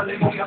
Aleluya,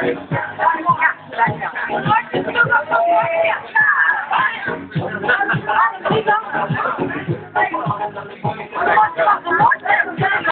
Thank you.